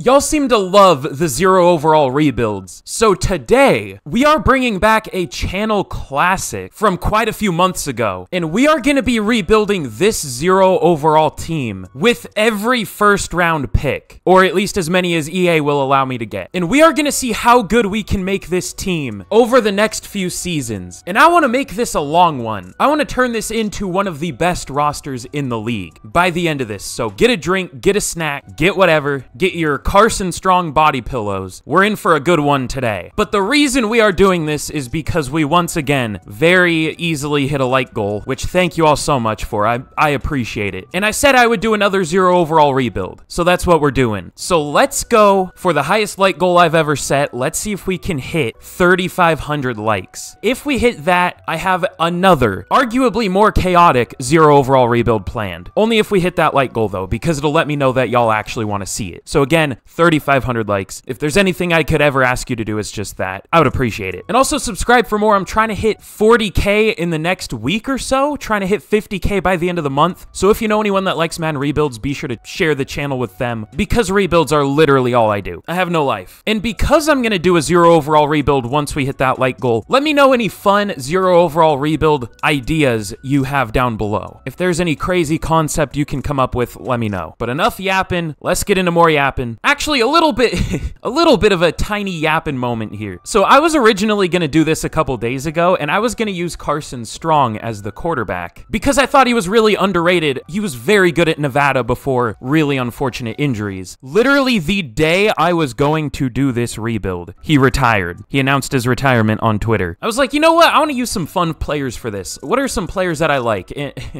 Y'all seem to love the zero overall rebuilds. So today, we are bringing back a channel classic from quite a few months ago. And we are going to be rebuilding this zero overall team with every first round pick, or at least as many as EA will allow me to get. And we are going to see how good we can make this team over the next few seasons. And I want to make this a long one. I want to turn this into one of the best rosters in the league by the end of this. So get a drink, get a snack, get whatever, get your Carson Strong body pillows. We're in for a good one today. But the reason we are doing this is because we once again very easily hit a like goal, which thank you all so much for. I, I appreciate it. And I said I would do another zero overall rebuild. So that's what we're doing. So let's go for the highest like goal I've ever set. Let's see if we can hit 3,500 likes. If we hit that, I have another, arguably more chaotic zero overall rebuild planned. Only if we hit that like goal though, because it'll let me know that y'all actually want to see it. So again, 3,500 likes. If there's anything I could ever ask you to do, it's just that. I would appreciate it. And also subscribe for more. I'm trying to hit 40k in the next week or so, trying to hit 50k by the end of the month. So if you know anyone that likes Madden rebuilds, be sure to share the channel with them because rebuilds are literally all I do. I have no life. And because I'm going to do a zero overall rebuild once we hit that like goal, let me know any fun zero overall rebuild ideas you have down below. If there's any crazy concept you can come up with, let me know. But enough yapping. Let's get into more yapping. Actually, a little bit, a little bit of a tiny yapping moment here. So I was originally going to do this a couple days ago, and I was going to use Carson Strong as the quarterback because I thought he was really underrated. He was very good at Nevada before really unfortunate injuries. Literally the day I was going to do this rebuild, he retired. He announced his retirement on Twitter. I was like, you know what? I want to use some fun players for this. What are some players that I like?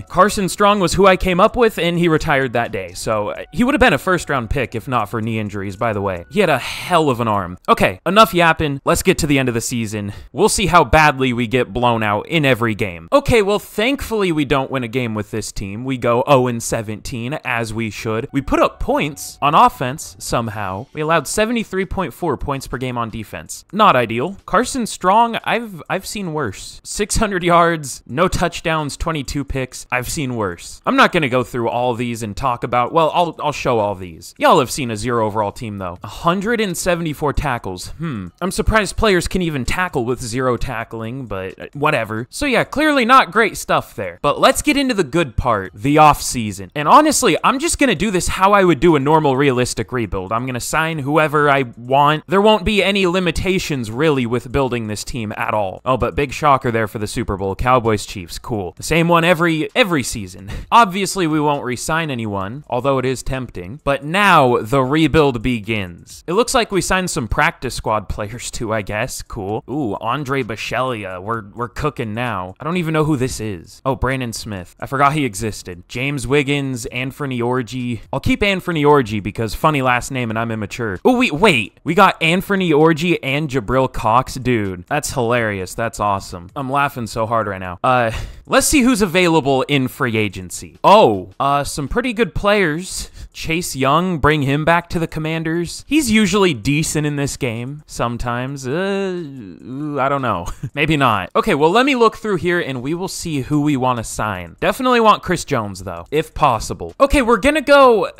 Carson Strong was who I came up with, and he retired that day. So he would have been a first round pick if not for injuries, by the way. He had a hell of an arm. Okay, enough yapping. Let's get to the end of the season. We'll see how badly we get blown out in every game. Okay, well, thankfully we don't win a game with this team. We go 0 17 as we should. We put up points on offense somehow. We allowed 73.4 points per game on defense. Not ideal. Carson Strong, I've I've seen worse. 600 yards, no touchdowns, 22 picks. I've seen worse. I'm not going to go through all these and talk about, well, I'll I'll show all these. Y'all have seen a zero overall team though. 174 tackles. Hmm. I'm surprised players can even tackle with zero tackling, but uh, whatever. So yeah, clearly not great stuff there. But let's get into the good part, the off season. And honestly, I'm just going to do this how I would do a normal realistic rebuild. I'm going to sign whoever I want. There won't be any limitations really with building this team at all. Oh, but big shocker there for the Super Bowl. Cowboys Chiefs, cool. The same one every every season. Obviously, we won't re-sign anyone, although it is tempting. But now the rebuild begins. It looks like we signed some practice squad players too, I guess. Cool. Ooh, Andre Bachelia. We're we're cooking now. I don't even know who this is. Oh, Brandon Smith. I forgot he existed. James Wiggins, Anthony Orgy. I'll keep Anthony Orgy because funny last name and I'm immature. Oh, wait, wait. We got Anthony Orgy and Jabril Cox. Dude, that's hilarious. That's awesome. I'm laughing so hard right now. Uh, let's see who's available in free agency. Oh, uh, some pretty good players. Chase Young, bring him back to the Commanders. He's usually decent in this game. Sometimes, uh, I don't know. Maybe not. Okay, well, let me look through here and we will see who we want to sign. Definitely want Chris Jones, though, if possible. Okay, we're gonna go.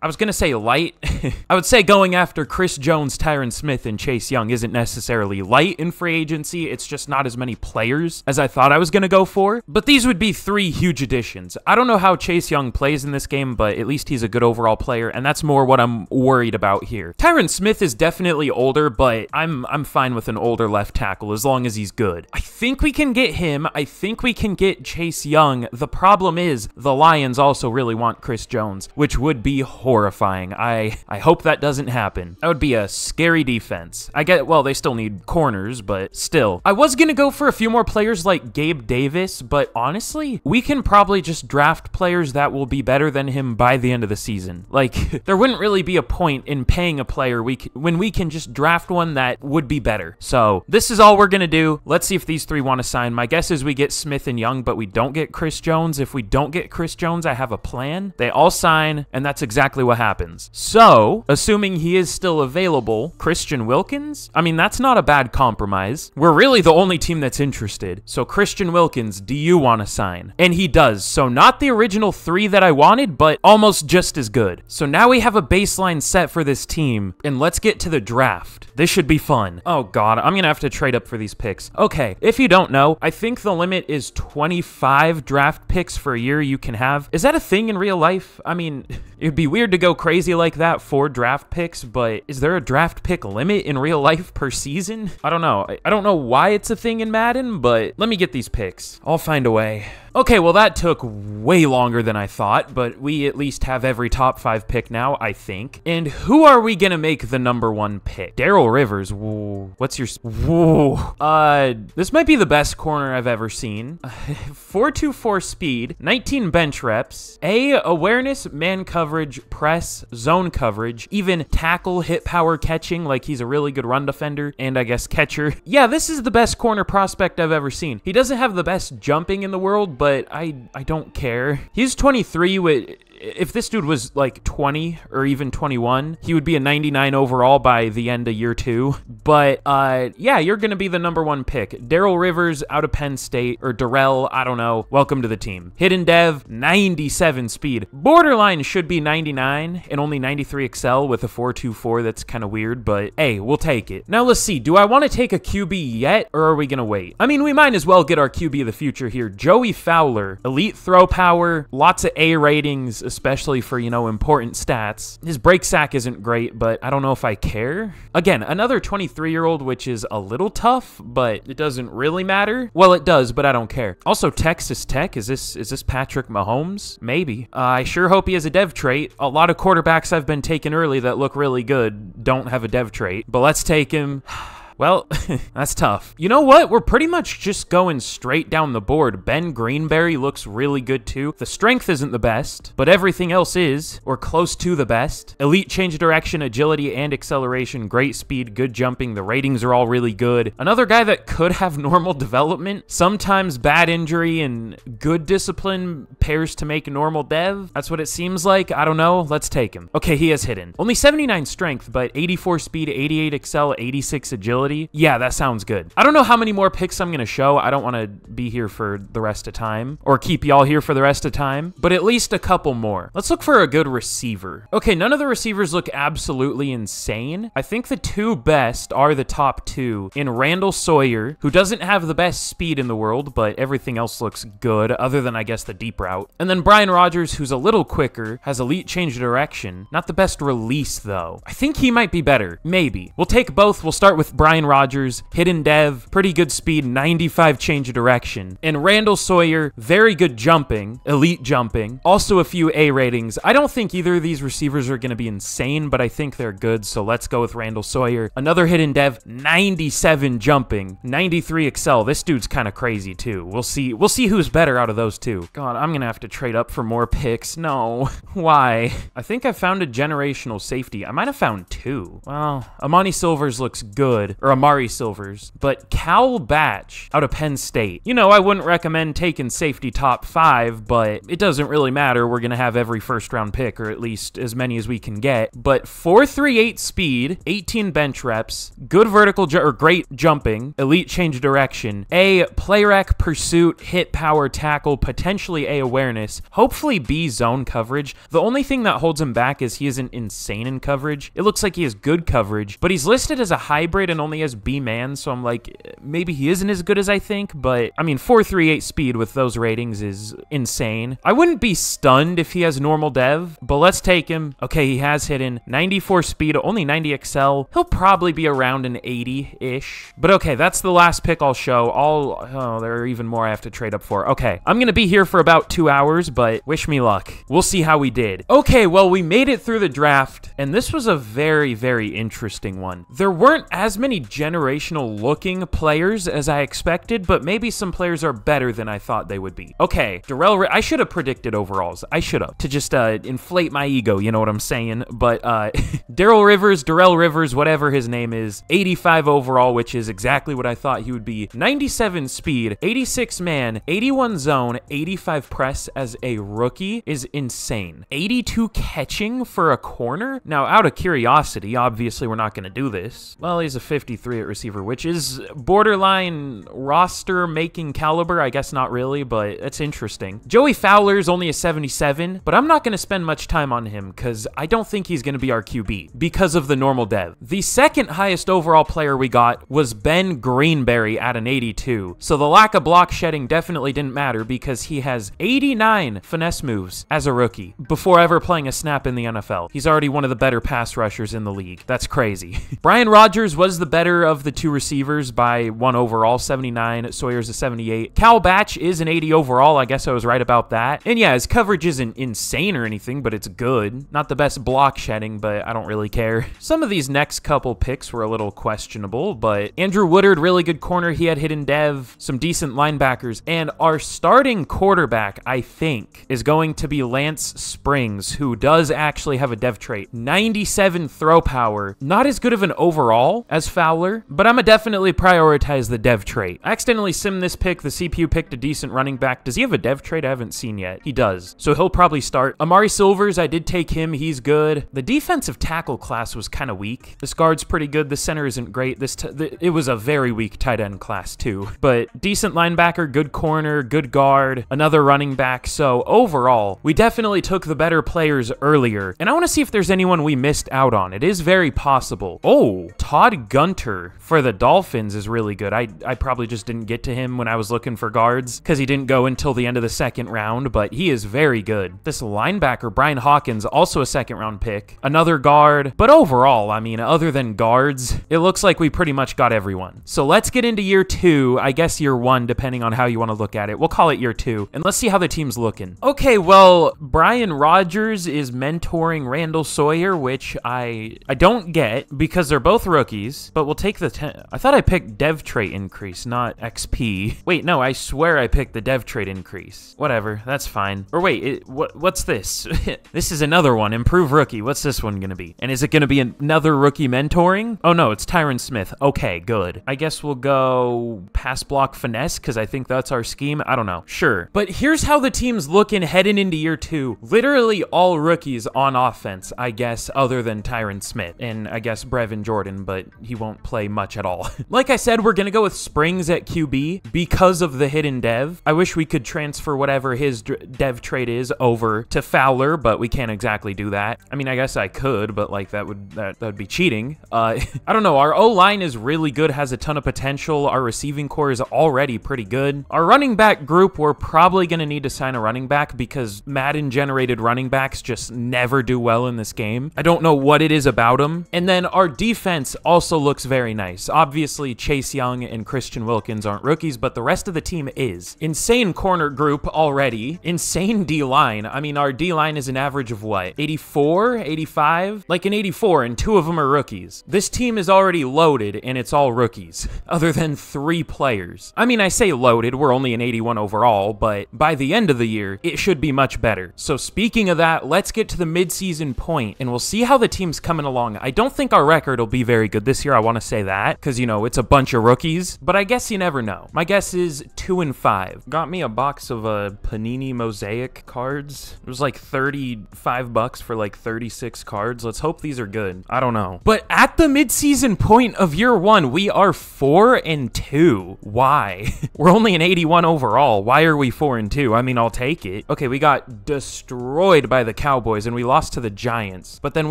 I was gonna say light. I would say going after Chris Jones, Tyron Smith, and Chase Young isn't necessarily light in free agency. It's just not as many players as I thought I was gonna go for. But these would be three huge additions. I don't know how Chase Young plays in this game, but at least he's a good overall player, and that's more what I'm worried about here. Tyron Smith is definitely older, but I'm I'm fine with an older left tackle as long as he's good. I think we can get him. I think we can get Chase Young. The problem is the Lions also really want Chris Jones, which would be horrifying. I I hope that doesn't happen. That would be a scary defense. I get well, they still need corners, but still. I was to go for a few more players like Gabe Davis, but honestly, we can probably just draft players that will be better than him by the end of the season. Like there wouldn't really be a point in paying a player we when we can just draft one that would be better. So, this is all we're going to do. Let's see if these three want to sign. My guess is we get Smith and Young, but we don't get Chris Jones. If we don't get Chris Jones, I have a plan. They all sign, and that's exactly what happens. So, assuming he is still available, Christian Wilkins? I mean, that's not a bad compromise. We're really the only team that's interested. So, Christian Wilkins, do you want to sign? And he does. So, not the original three that I wanted, but almost just as good good. So now we have a baseline set for this team, and let's get to the draft. This should be fun. Oh god, I'm gonna have to trade up for these picks. Okay, if you don't know, I think the limit is 25 draft picks for a year you can have. Is that a thing in real life? I mean, it'd be weird to go crazy like that for draft picks, but is there a draft pick limit in real life per season? I don't know. I don't know why it's a thing in Madden, but let me get these picks. I'll find a way. Okay, well, that took way longer than I thought, but we at least have every top five pick now, I think. And who are we gonna make the number one pick? Daryl Rivers. Whoa. What's your. Whoa. Uh, this might be the best corner I've ever seen. 424 speed, 19 bench reps, A, awareness, man coverage, press, zone coverage, even tackle, hit power catching, like he's a really good run defender, and I guess catcher. Yeah, this is the best corner prospect I've ever seen. He doesn't have the best jumping in the world, but I I don't care. He's 23 with if this dude was like 20 or even 21, he would be a 99 overall by the end of year two. But uh, yeah, you're going to be the number one pick. Daryl Rivers out of Penn State, or Darrell, I don't know. Welcome to the team. Hidden Dev, 97 speed. Borderline should be 99 and only 93 Excel with a 424. That's kind of weird, but hey, we'll take it. Now let's see. Do I want to take a QB yet, or are we going to wait? I mean, we might as well get our QB of the future here. Joey Fowler, elite throw power, lots of A ratings, especially for, you know, important stats. His break sack isn't great, but I don't know if I care. Again, another 23 year old, which is a little tough, but it doesn't really matter. Well, it does, but I don't care. Also, Texas Tech, is this is this Patrick Mahomes? Maybe. Uh, I sure hope he has a dev trait. A lot of quarterbacks I've been taking early that look really good don't have a dev trait, but let's take him. Well, that's tough. You know what? We're pretty much just going straight down the board. Ben Greenberry looks really good too. The strength isn't the best, but everything else is, or close to the best. Elite change direction, agility, and acceleration, great speed, good jumping. The ratings are all really good. Another guy that could have normal development, sometimes bad injury and good discipline pairs to make normal dev. That's what it seems like. I don't know. Let's take him. Okay, he is hidden. Only 79 strength, but 84 speed, 88 excel, 86 agility. Yeah, that sounds good. I don't know how many more picks I'm going to show. I don't want to be here for the rest of time or keep y'all here for the rest of time, but at least a couple more. Let's look for a good receiver. Okay, none of the receivers look absolutely insane. I think the two best are the top two in Randall Sawyer, who doesn't have the best speed in the world, but everything else looks good, other than, I guess, the deep route. And then Brian Rogers, who's a little quicker, has elite change of direction. Not the best release, though. I think he might be better. Maybe. We'll take both. We'll start with Brian Rogers, hidden dev, pretty good speed, 95 change of direction. And Randall Sawyer, very good jumping, elite jumping, also a few A ratings. I don't think either of these receivers are going to be insane, but I think they're good, so let's go with Randall Sawyer. Another hidden dev, 97 jumping, 93 excel. This dude's kind of crazy too. We'll see. We'll see who's better out of those two. God, I'm going to have to trade up for more picks. No. Why? I think I found a generational safety. I might have found two. Well, Amani Silvers looks good, or Amari Silvers, but Cal Batch out of Penn State. You know, I wouldn't recommend taking safety top five, but it doesn't really matter. We're going to have every first round pick, or at least as many as we can get. But 438 speed, 18 bench reps, good vertical or great jumping, elite change direction, A play rec pursuit, hit power tackle, potentially A awareness, hopefully B zone coverage. The only thing that holds him back is he isn't insane in coverage. It looks like he has good coverage, but he's listed as a hybrid and only has B man, so I'm like, maybe he isn't as good as I think, but I mean, 438 speed with those ratings is insane. I wouldn't be stunned if he has normal dev, but let's take him. Okay, he has hidden 94 speed, only 90 excel. He'll probably be around an 80-ish. But okay, that's the last pick I'll show. All, oh, there are even more I have to trade up for. Okay, I'm gonna be here for about two hours, but wish me luck. We'll see how we did. Okay, well, we made it through the draft, and this was a very, very interesting one. There weren't as many generational looking players as I expected, but maybe some players are better than I thought they would be. Okay, Darrell, I should have predicted overalls. I should have to just uh, inflate my ego. You know what I'm saying? But uh, Daryl Rivers, Darrell Rivers, whatever his name is, 85 overall, which is exactly what I thought he would be. 97 speed, 86 man, 81 zone, 85 press as a rookie is insane. 82 catching for a corner. Now, out of curiosity, obviously we're not going to do this. Well, he's a 50 53 at receiver, which is borderline roster making caliber. I guess not really, but it's interesting. Joey Fowler's only a 77, but I'm not going to spend much time on him because I don't think he's going to be our QB because of the normal dev. The second highest overall player we got was Ben Greenberry at an 82. So the lack of block shedding definitely didn't matter because he has 89 finesse moves as a rookie before ever playing a snap in the NFL. He's already one of the better pass rushers in the league. That's crazy. Brian Rogers was the better of the two receivers by one overall, 79. Sawyer's a 78. Cal Batch is an 80 overall. I guess I was right about that. And yeah, his coverage isn't insane or anything, but it's good. Not the best block shedding, but I don't really care. Some of these next couple picks were a little questionable, but Andrew Woodard, really good corner. He had hidden dev, some decent linebackers, and our starting quarterback, I think, is going to be Lance Springs, who does actually have a dev trait. 97 throw power. Not as good of an overall as Fowler, but I'm gonna definitely prioritize the dev trait. I accidentally simmed this pick. The CPU picked a decent running back. Does he have a dev trait? I haven't seen yet. He does. So he'll probably start. Amari Silvers, I did take him. He's good. The defensive tackle class was kind of weak. This guard's pretty good. The center isn't great. This it was a very weak tight end class too, but decent linebacker, good corner, good guard, another running back. So overall, we definitely took the better players earlier. And I want to see if there's anyone we missed out on. It is very possible. Oh, Todd Gunter for the Dolphins is really good. I, I probably just didn't get to him when I was looking for guards because he didn't go until the end of the second round, but he is very good. This linebacker, Brian Hawkins, also a second round pick. Another guard. But overall, I mean, other than guards, it looks like we pretty much got everyone. So let's get into year two. I guess year one, depending on how you want to look at it. We'll call it year two. And let's see how the team's looking. Okay, well, Brian Rogers is mentoring Randall Sawyer, which I I don't get because they're both rookies, but we'll take the 10. I thought I picked dev trait increase, not XP. Wait, no, I swear I picked the dev trait increase. Whatever, that's fine. Or wait, it, what what's this? this is another one, improve rookie. What's this one to be? And is it to be another rookie mentoring? Oh no, it's Tyron Smith. Okay, good. I guess we'll go pass block finesse because I think that's our scheme. I don't know. Sure. But here's how the team's looking heading into year two. Literally all rookies on offense, I guess, other than Tyron Smith. And I guess Brevin Jordan, but he won't play much at all. like I said, we're to go with Springs at QB because of the hidden dev. I wish we could transfer whatever his dev trait is over to Fowler, but we can't exactly do that. I mean, I guess I could, but like that would that, that would be cheating. Uh, I don't know. Our O line is really good, has a ton of potential. Our receiving corps is already pretty good. Our running back group, we're probably to need to sign a running back because Madden generated running backs just never do well in this game. I don't know what it is about them. And then our defense also looks very nice. Obviously, Chase Young and Christian Wilkins aren't rookies, but the rest of the team is. Insane corner group already. Insane D line. I mean, our D line is an average of what? 84, 85? Like an 84, and two of them are rookies. This team is already loaded, and it's all rookies, other than three players. I mean, I say loaded, we're only an 81 overall, but by the end of the year, it should be much better. So speaking of that, let's get to the midseason point, and we'll see how the team's coming along. I don't think our record will be very good this year, I want to say that, because, you know, it's a bunch of rookies, but I guess you never know. My guess is 2 and 5. Got me a box of uh, Panini Mosaic cards. It was like 35 bucks for like 36 cards. Let's hope these are good. I don't know. But at the midseason point of year one, we are 4 and 2. Why? We're only an 81 overall. Why are we 4 and 2? I mean, I'll take it. Okay, we got destroyed by the Cowboys and we lost to the Giants, but then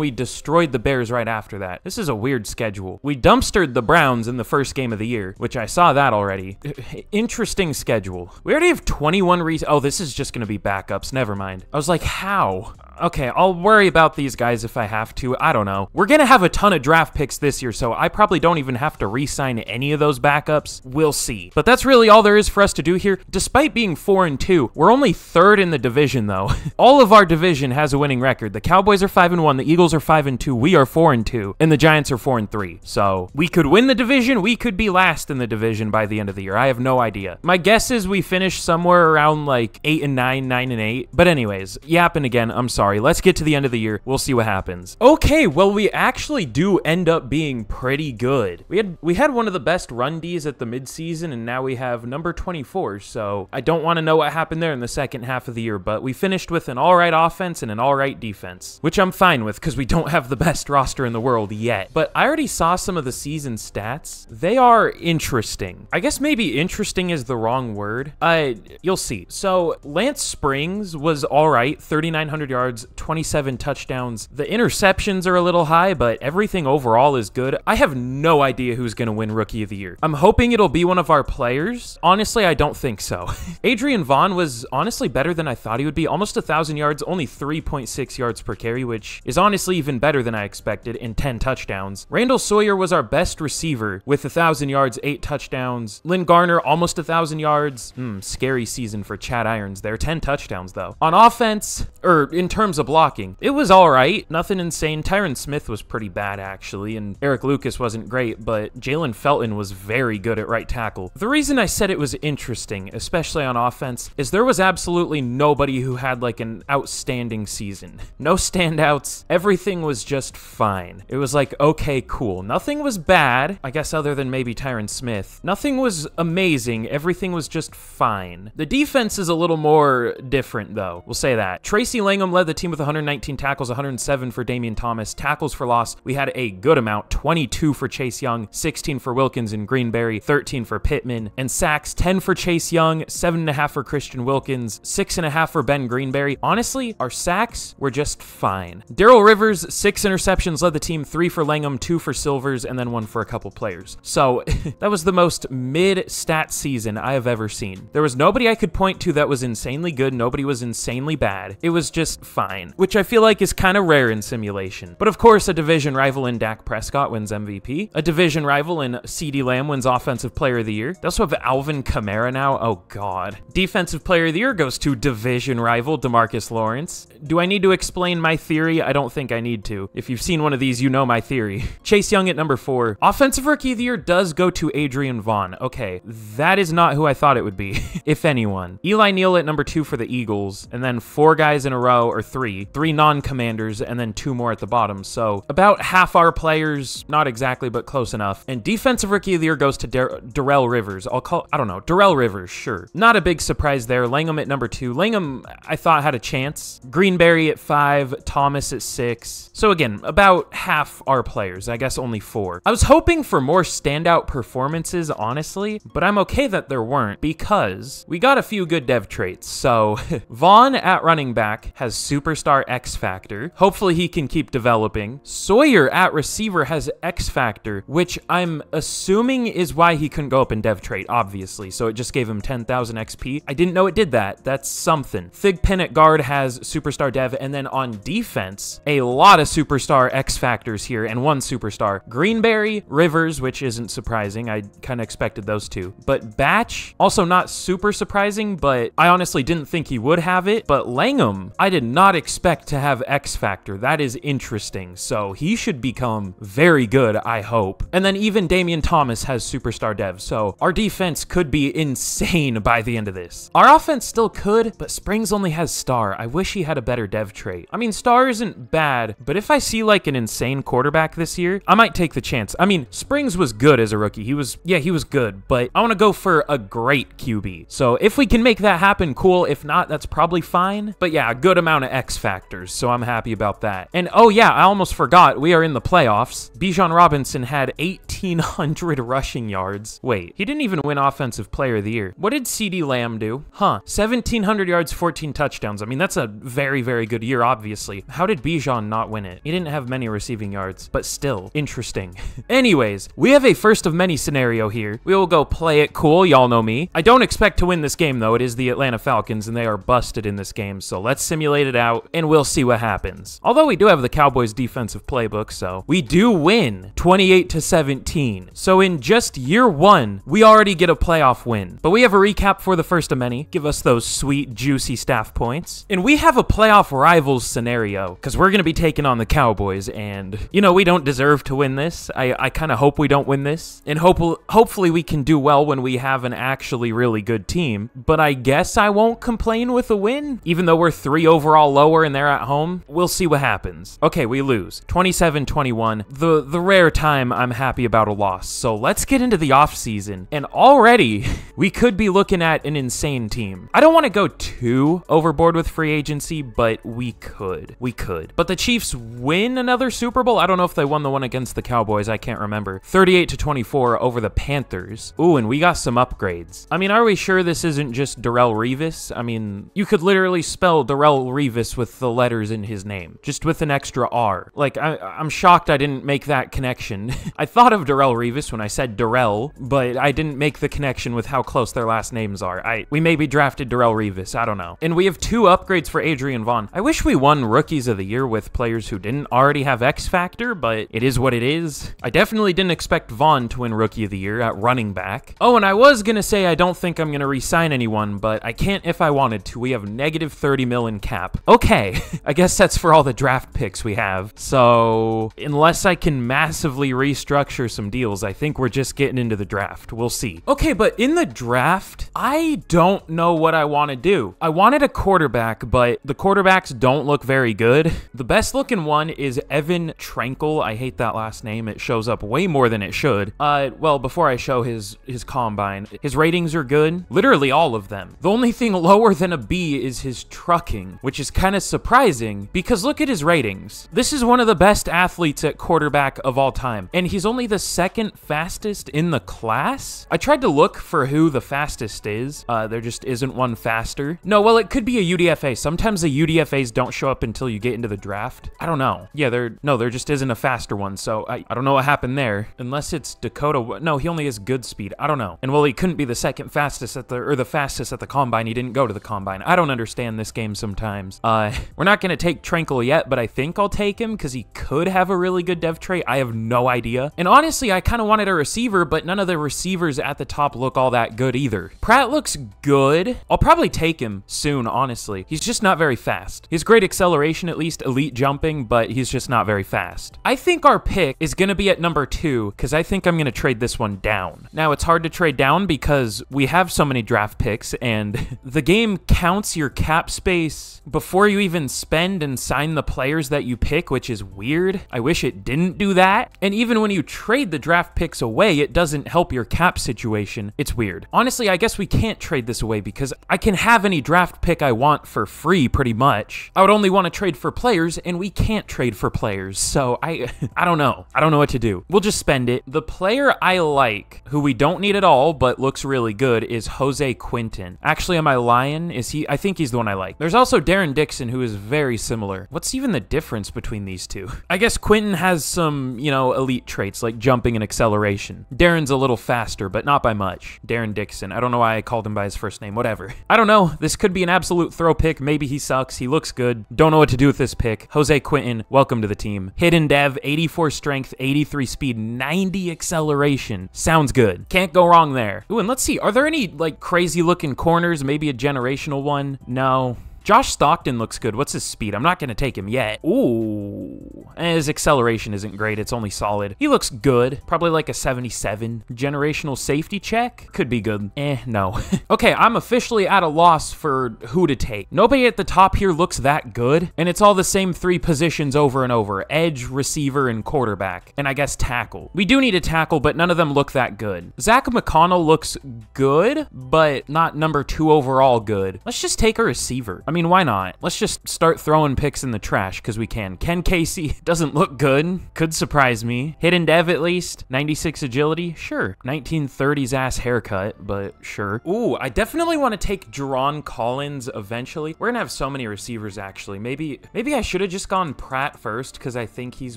we destroyed the Bears right after that. This is a weird schedule. We dumpstered the Browns in the first game of the year, which I saw that already. Interesting schedule. We already have 21 re- Oh, this is just going to be backups. Never mind. I was like, how? Okay, I'll worry about these guys if I have to. I don't know. We're going to have a ton of draft picks this year, so I probably don't even have to re sign any of those backups. We'll see. But that's really all there is for us to do here. Despite being 4 and 2, we're only third in the division, though. all of our division has a winning record. The Cowboys are 5 and 1, the Eagles are 5 and 2, we are 4 and 2, and the Giants are 4 and 3. So we could win the division, we could be last in the division by the end of the year. I have no idea. My guess is we finish somewhere around like 8 and 9, 9 and 8. But, anyways, yapping again, I'm sorry. Let's get to the end of the year. We'll see what happens. Okay, well, we actually do end up being pretty good. We had we had one of the best run Ds at the midseason, and now we have number 24. So I don't want to know what happened there in the second half of the year, but we finished with an all right offense and an all right defense, which I'm fine with because we don't have the best roster in the world yet. But I already saw some of the season stats. They are interesting. I guess maybe interesting is the wrong word. Uh, you'll see. So Lance Springs was all right, 3,900 yards, 27 touchdowns. The interceptions are a little high, but everything overall is good. I have no idea who's going to win Rookie of the Year. I'm hoping it'll be one of our players. Honestly, I don't think so. Adrian Vaughn was honestly better than I thought he would be. Almost a 1,000 yards, only 3.6 yards per carry, which is honestly even better than I expected, in 10 touchdowns. Randall Sawyer was our best receiver with a 1,000 yards, 8 touchdowns. Lynn Garner, almost a 1,000 yards. Hmm, scary season for Chad Irons there. 10 touchdowns, though. On offense, or in terms of blocking, it was all right. Nothing insane. Tyron Smith was pretty bad, actually, and Eric Lucas wasn't great, but Jalen Felton was very good at right tackle. The reason I said it was interesting, especially on offense, is there was absolutely nobody who had like an outstanding season. No standouts. Everything was just fine. It was like, okay, cool. Nothing was bad, I guess, other than maybe Tyron Smith. Nothing was amazing. Everything was just fine. The defense is a little more different, though. We'll say that. Tracy Langham led the team with 119 tackles, 107 for Damian Thomas. Tackles for loss, we had a good amount 22 for Chase Young, 16 for Wilkins and Greenberry, 13 for Pittman. And sacks 10 for Chase Young, 7.5 for Christian Wilkins, 6.5 for Ben Greenberry. Honestly, our sacks were just fine. Daryl Rivers, six interceptions, led the team, three for Langham, two for Silvers, and then one for a couple players. So that was the most mid stat season I have ever seen. There was nobody I could point to that was insanely good, nobody was insanely bad. It was just fine, which I feel like is kind of rare in simulation. But of course, a division rival in Dak Prescott wins MVP. A division rival in CeeDee Lamb wins Offensive Player of the Year. They also have Alvin Kamara now. Oh, God. Defensive Player of the Year goes to division rival Demarcus Lawrence. Do I need to explain my theory? I don't think I need to. If you've seen one of these, you know my theory. Chase Young at number four. Offensive Rookie of the Year does go to Adrian Vaughn. Okay, that is not who I thought it would be, if anyone. Eli Neal at number two for the Eagles, and then four guys in a row, or three, three non-commanders, and then two more at the bottom. So about half our players, not exactly, but close enough. And Defensive Rookie of the Year goes to Dar- Darrell Rivers. I'll call, I don't know, Darrell Rivers, sure. Not a big surprise there. Langham at number two. Langham, I thought, had a chance. Greenberry at five, Thomas at six. So again, about half our players. I guess only four. I was hoping for more standout performances, honestly, but I'm okay that there weren't because we got a few good dev traits. So Vaughn at running back has superstar X Factor. Hopefully he can keep developing. Sawyer at receiver has X Factor, which I'm assuming is why he couldn't go up in dev trait, obviously. So it just gave him 10,000 XP. I didn't know it did that. That's something. Thigpen at guard has superstar dev, and then on defense, a lot of superstar X factors here, and one superstar. Greenberry, Rivers, which isn't surprising. I kind of expected those two. But Batch, also not super surprising, but I honestly didn't think he would have it. But Langham, I did not expect to have X factor. That is interesting. So he should become very good, I hope. And then even Damian Thomas has superstar dev. So our defense could be insane by the end of this. Our offense still could, but Springs only has star. I wish he had a better dev trait. I mean, star isn't bad, but if I see like an insane quarterback this year, I might take the chance. I mean, Springs was good as a rookie. He was, yeah, he was good, but I want to go for a great QB. So if we can make that happen, cool. If not, that's probably fine. But yeah, a good amount of X factors, so I'm happy about that. And oh yeah, I almost forgot, we are in the playoffs. Bijan Robinson had 1,800 rushing yards. Wait, he didn't even win Offensive Player of the Year. What did CeeDee Lamb do? Huh, 1,700 yards, 14 touchdowns. I mean, that's a very, very good year, obviously. How did Bijan not win it? He didn't have many receiving yards, but still, interesting. Anyways, we have a first of many scenario here. We will go play it cool, y'all know me. I don't expect to win this game, though. It is the Atlanta Falcons, and they are busted in this game, so let's simulate it out, and we'll see what happens. Although we do have the Cowboys defensive playbook, so we do win 28 to 17. So in just year one, we already get a playoff win. But we have a recap for the first of many. Give us those sweet, juicy staff points. And we have a playoff rivals scenario, because we're going to be taking on the Cowboys, and, you know, we don't deserve to win this. I, I kind of hope we don't win this. And hope, hopefully we can do well when we have an actually really good team. But I guess I won't complain with a win, even though we're three overall lower and they're at home, we'll see what happens. Okay, we lose. 27-21. The the rare time I'm happy about a loss. So let's get into the offseason. And already, we could be looking at an insane team. I don't want to go too overboard with free agency, but we could. We could. But the Chiefs win another Super Bowl. I don't know if they won the one against the Cowboys. I can't remember. 38 to 24 over the Panthers. Ooh, and we got some upgrades. I mean, are we sure this isn't just Darrelle Revis? I mean, you could literally spell Darrelle Revis with the letters in his name, just with an extra R. Like, I, I'm shocked I didn't make that connection. I thought of Darrelle Revis when I said Darrell, but I didn't make the connection with how close their last names are. I we maybe drafted Darrelle Revis. I don't know. And we have two upgrades for Adrian Vaughn. I wish we won Rookies of the Year with players who didn't already have X Factor, but it is what it is. I definitely didn't expect Vaughn to win Rookie of the Year at running back. Oh, and I was gonna say I don't think I'm gonna re-sign anyone, but I can't if I wanted to. We have negative 30 mil in cap. Okay, I guess that's for all the draft picks we have. So unless I can massively restructure some deals, I think we're just getting into the draft. We'll see. Okay, but in the draft, I don't know what I want to do. I wanted a quarterback, but the quarterbacks don't look very good. The best looking one is Evan Trankel. I hate that last name. It shows up way more than it should. Uh, well, before I show his his combine, his ratings are good. Literally all of them. The only thing lower than a B is his trucking, which is kind of surprising because look at his ratings. This is one of the best athletes at quarterback of all time, and he's only the second fastest in the class. I tried to look for who the fastest is. Uh, there just isn't one faster. No, well, it could be a UDFA. Sometimes the UDFAs don't show up until you get into the draft. I don't know. Yeah, there, no, there just isn't a faster one. So I, I don't know what happened there. Unless it's Dakota. No, he only has good speed. I don't know. And well, he couldn't be the second fastest at the, or the fastest at the combine. He didn't go to the combine. I don't understand this game sometimes. Uh, we're not going to take Trankel yet, but I think I'll take him because he could have a really good dev trait. I have no idea. And honestly, I kind of wanted a receiver, but none of the receivers at the top look all that good either. Pratt looks good. I'll probably take him soon, honestly. He's just not very fast. He has great acceleration, at least elite jumping, but he's just not very fast. I think our pick is going to be at number two because I think I'm going to trade this one down. Now, it's hard to trade down because we have so many draft picks and the game counts your cap space before you even spend and sign the players that you pick, which is weird. I wish it didn't do that. And even when you trade the draft picks away, it doesn't help your cap situation. It's weird. Honestly, I guess we can't trade this away because I can have any draft pick I want for free pretty much. I would only want to trade for players and we can't trade for players. So I I don't know. I don't know what to do. We'll just spend it. The player I like, who we don't need at all but looks really good is Jose Quinton. Actually, am I lying? Is he I think he's the one I like. There's also Darren Dixon who is very similar. What's even the difference between these two? I guess Quinton has some, you know, elite traits like jumping and acceleration. Darren's a little faster, but not by much. Darren Dixon. I don't know why I called him by his first name. Whatever. I don't know. This could be an absolute throw pick. Maybe he sucks. He looks good. Don't know what to do with this pick. Jose Quinton, welcome to the team. Hidden dev, 84 strength, 83 speed, 90 acceleration. Sounds good. Can't go wrong there. Ooh, and let's see. Are there any like crazy looking corners? Maybe a generational one? No. Josh Stockton looks good. What's his speed? I'm not going to take him yet. Ooh. Eh, his acceleration isn't great. It's only solid. He looks good. Probably like a 77. Generational safety check? Could be good. Eh, no. okay, I'm officially at a loss for who to take. Nobody at the top here looks that good, and it's all the same three positions over and over. Edge, receiver, and quarterback. And I guess tackle. We do need a tackle, but none of them look that good. Zach McConnell looks good, but not number two overall good. Let's just take a receiver. I mean, mean, why not? Let's just start throwing picks in the trash because we can. Ken Casey doesn't look good. Could surprise me. Hidden dev at least. 96 agility? Sure. 1930s ass haircut, but sure. Ooh, I definitely want to take Jerron Collins eventually. We're gonna have so many receivers actually. Maybe maybe I should have just gone Pratt first because I think he's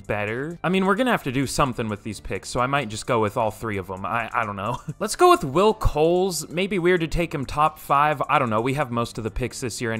better. I mean, we're gonna have to do something with these picks, so I might just go with all three of them. I, I don't know. Let's go with Will Coles. Maybe weird to take him top five. I don't know. We have most of the picks this year